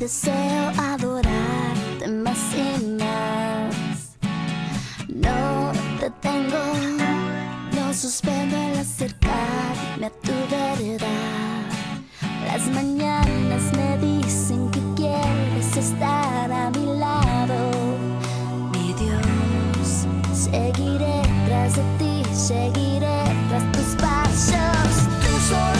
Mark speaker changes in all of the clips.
Speaker 1: deseo adorarte más y más. No te tengo, no suspendo el acercarme a tu verdad. Las mañanas me dicen que quieres estar a mi lado. Mi Dios, seguiré tras de ti, seguiré tras tus pasos. Tú solo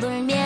Speaker 1: молодой мир.